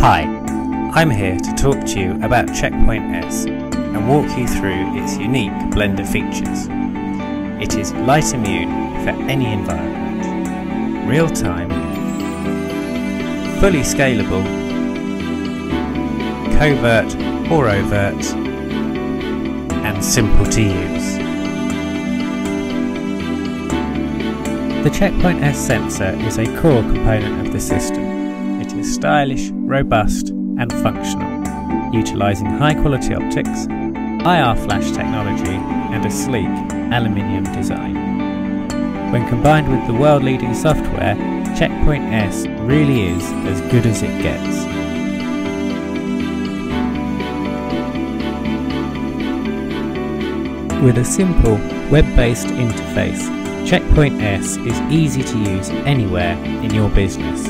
Hi, I'm here to talk to you about Checkpoint S and walk you through its unique Blender features. It is light immune for any environment, real time, fully scalable, covert or overt, and simple to use. The Checkpoint S sensor is a core component of the system it is stylish, robust and functional, utilising high quality optics, IR flash technology and a sleek aluminium design. When combined with the world leading software, Checkpoint S really is as good as it gets. With a simple web-based interface, Checkpoint S is easy to use anywhere in your business.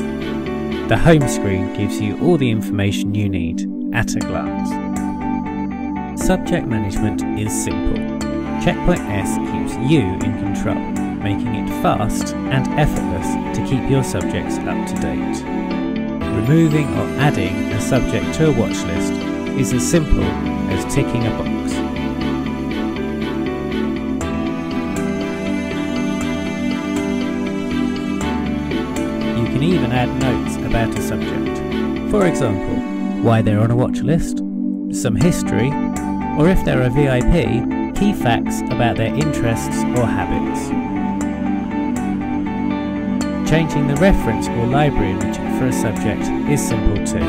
The home screen gives you all the information you need at a glance. Subject management is simple. Checkpoint S keeps you in control, making it fast and effortless to keep your subjects up to date. Removing or adding a subject to a watch list is as simple as ticking a box. You can even add notes about a subject. For example, why they're on a watch list, some history, or if they're a VIP, key facts about their interests or habits. Changing the reference or library image for a subject is simple too.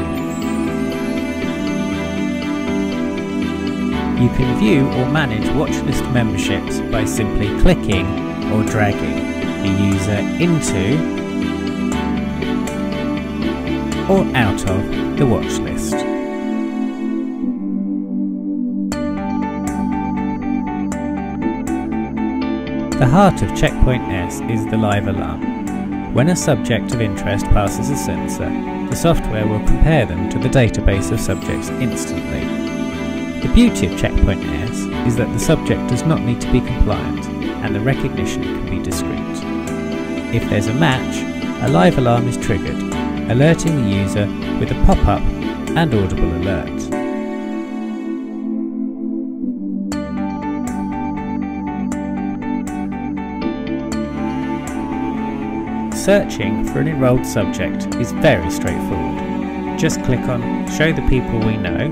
You can view or manage watchlist memberships by simply clicking or dragging the user into or out of the watch list. The heart of Checkpoint S is the live alarm. When a subject of interest passes a sensor, the software will compare them to the database of subjects instantly. The beauty of Checkpoint S is that the subject does not need to be compliant and the recognition can be discreet. If there's a match, a live alarm is triggered alerting the user with a pop-up and audible alert. Searching for an enrolled subject is very straightforward. Just click on Show the people we know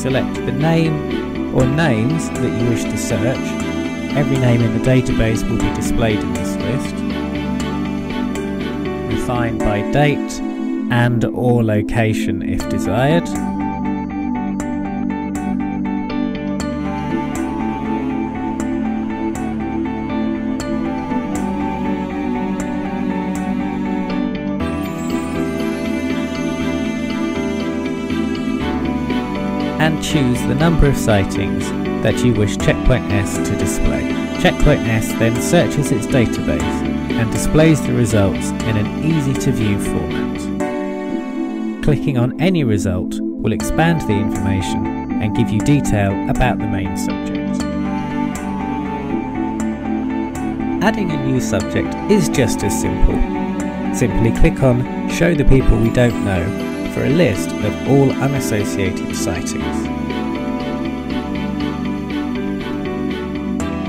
Select the name or names that you wish to search Every name in the database will be displayed in this list. Refine by date and or location if desired. Choose the number of sightings that you wish Checkpoint S to display. Checkpoint S then searches its database and displays the results in an easy to view format. Clicking on any result will expand the information and give you detail about the main subject. Adding a new subject is just as simple. Simply click on Show the people we don't know for a list of all unassociated sightings.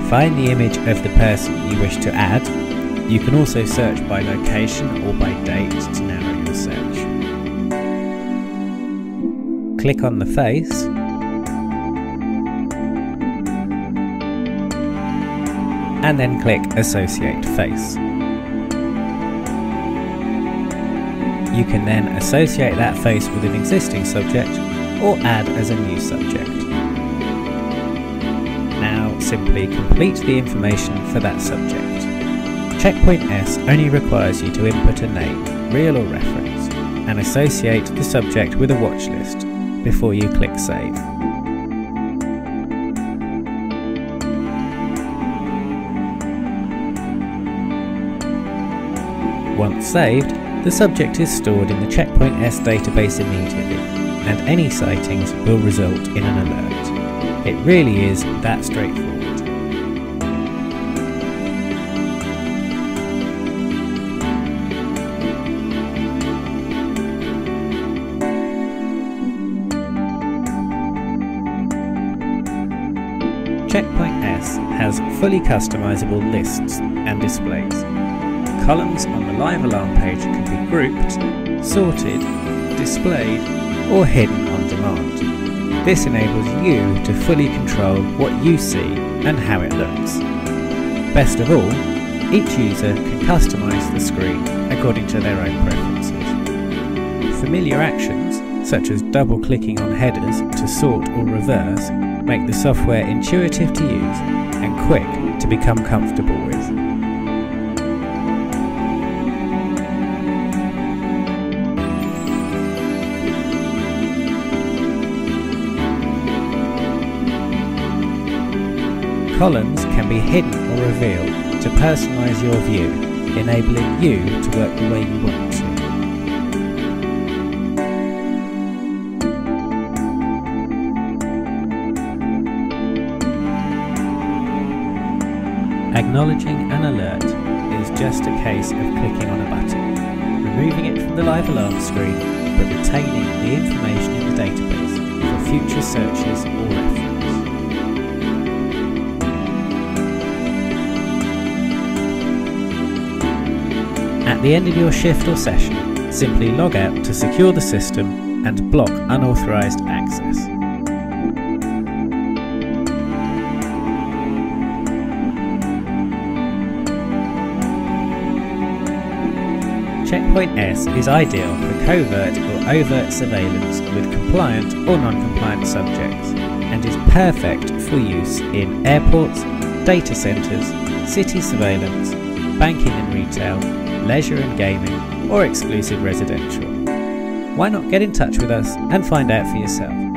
Find the image of the person you wish to add. You can also search by location or by date to narrow your search. Click on the face and then click Associate Face. You can then associate that face with an existing subject or add as a new subject Now simply complete the information for that subject. Checkpoint S only requires you to input a name, real or reference, and associate the subject with a watch list before you click Save. Once saved, the subject is stored in the Checkpoint S database immediately, and any sightings will result in an alert. It really is that straightforward. Checkpoint S has fully customizable lists and displays. Columns on the live alarm page can be grouped, sorted, displayed or hidden on demand. This enables you to fully control what you see and how it looks. Best of all, each user can customise the screen according to their own preferences. Familiar actions, such as double clicking on headers to sort or reverse, make the software intuitive to use and quick to become comfortable with. Columns can be hidden or revealed to personalise your view, enabling you to work the way you want to. Acknowledging an alert is just a case of clicking on a button, removing it from the live alarm screen but retaining the information in the database for future searches or reference. At the end of your shift or session, simply log out to secure the system and block unauthorized access. Checkpoint S is ideal for covert or overt surveillance with compliant or non-compliant subjects and is perfect for use in airports, data centres, city surveillance, banking and retail, leisure and gaming or exclusive residential. Why not get in touch with us and find out for yourself?